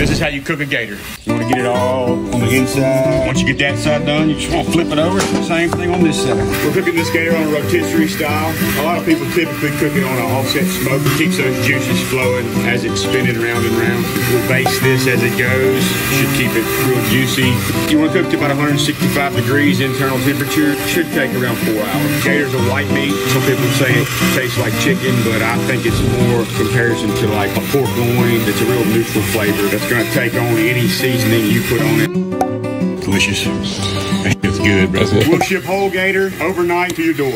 This is how you cook a gator. You want to get it all inside. Once you get that side done, you just want to flip it over. Same thing on this side. We're cooking this gator on a rotisserie style. A lot of people typically cook it on an offset smoker. It keeps those juices flowing as it's spinning round and round. We'll baste this as it goes. Should keep it real juicy. You want to cook to about 165 degrees internal temperature. Should take around four hours. Gator's a white meat. Some people say it tastes like chicken, but I think it's more comparison to like a pork loin. It's a real neutral flavor that's going to take on any seasoning you put on it. Delicious. It's good, bro. We'll ship whole gator overnight to your door.